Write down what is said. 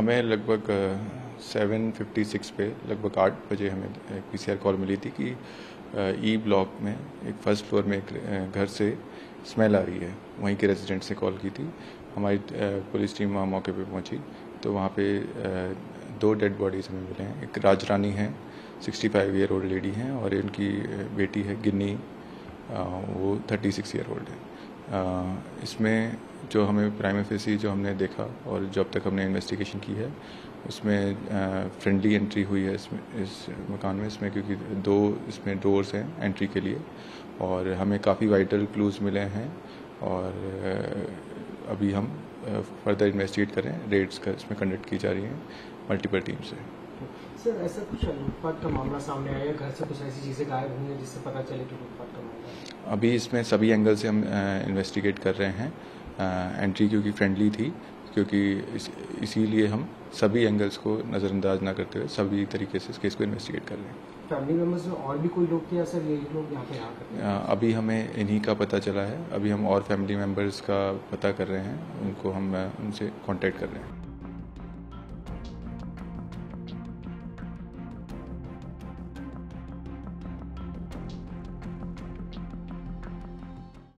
हमें लगभग seven fifty six पे लगभग आठ बजे हमें एक पीसीआर कॉल मिली थी कि ई ब्लॉक में एक फ़र्स्ट फ्लोर में एक घर से स्मेल आ रही है। वहीं के रेजिडेंट से कॉल की थी। हमारी पुलिस टीम वहाँ मौके पे पहुँची। तो वहाँ पे दो डेड बॉडीज हमें मिले हैं। एक राजरानी है 65 ईयर ओल्ड लेडी हैं और इनकी बेटी है, गिन्नी। वो 36 ईयर ओल्ड है। इसमें जो हमें प्राइम फेसी जो हमने देखा और जो अब तक हमने इन्वेस्टिगेशन की है उसमें फ्रेंडली एंट्री हुई है इसमें इस मकान में इसमें क्योंकि दो इसमें डोर्स हैं एंट्री के लिए और हमें काफ़ी वाइटल क्लूज मिले हैं और अभी हम फर्दर इन्वेस्टिगेट करें रेड्स का इसमें कंडक्ट की जा रही हैं मल्टीपल टीम से। सर ऐसा कुछ लूटपाट का मामला सामने आया? घर से कुछ ऐसी चीज़ें गायब हुई हैं जिससे पता चले कि लूटपाट का मामला अभी इसमें सभी एंगल से हम इन्वेस्टिगेट कर रहे हैं। एंट्री क्योंकि फ्रेंडली थी क्योंकि इस, इसीलिए हम सभी एंगल्स को नज़रअंदाज ना करते हुए सभी तरीके से इस केस को इन्वेस्टिगेट कर रहे हैं। फैमिली मेंबर्स में और भी कोई लोग थे या सर यही लोग यहाँ पे यहाँ अभी हमें इन्हीं का पता चला है। अभी हम और फैमिली मेंबर्स का पता कर रहे हैं उनको हम उनसे कॉन्टेक्ट कर रहे हैं।